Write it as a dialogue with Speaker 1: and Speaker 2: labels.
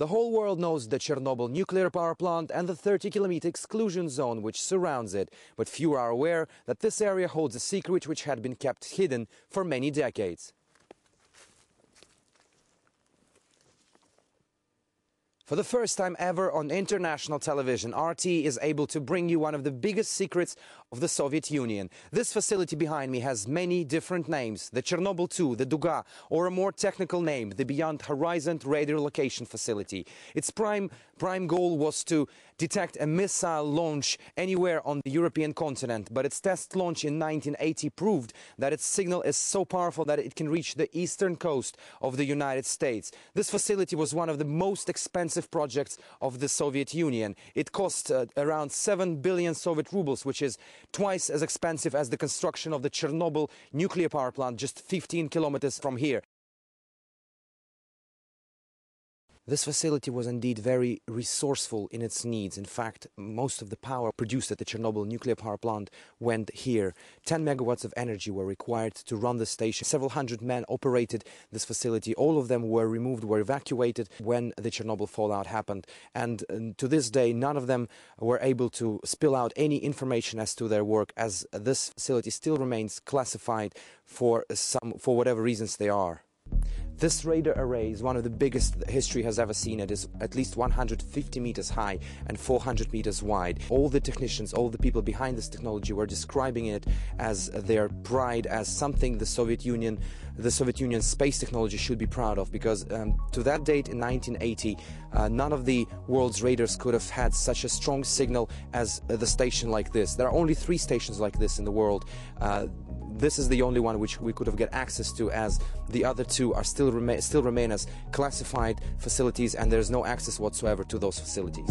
Speaker 1: The whole world knows the Chernobyl nuclear power plant and the 30 kilometer exclusion zone which surrounds it, but few are aware that this area holds a secret which had been kept hidden for many decades. For the first time ever on international television, RT is able to bring you one of the biggest secrets of the Soviet Union. This facility behind me has many different names, the Chernobyl 2, the Duga, or a more technical name, the Beyond Horizon Radio Location Facility. Its prime, prime goal was to detect a missile launch anywhere on the European continent, but its test launch in 1980 proved that its signal is so powerful that it can reach the eastern coast of the United States. This facility was one of the most expensive projects of the Soviet Union. It cost uh, around 7 billion Soviet rubles, which is twice as expensive as the construction of the Chernobyl nuclear power plant just 15 kilometers from here. This facility was indeed very resourceful in its needs. In fact, most of the power produced at the Chernobyl nuclear power plant went here. 10 megawatts of energy were required to run the station. Several hundred men operated this facility. All of them were removed, were evacuated when the Chernobyl fallout happened. And uh, to this day, none of them were able to spill out any information as to their work, as this facility still remains classified for some, for whatever reasons they are. This radar array is one of the biggest history has ever seen. It is at least 150 meters high and 400 meters wide. All the technicians, all the people behind this technology were describing it as their pride, as something the Soviet Union, the Soviet Union space technology should be proud of. Because um, to that date in 1980, uh, none of the world's radars could have had such a strong signal as uh, the station like this. There are only three stations like this in the world. Uh, this is the only one which we could have get access to as the other two are still remain still remain as classified facilities and there's no access whatsoever to those facilities.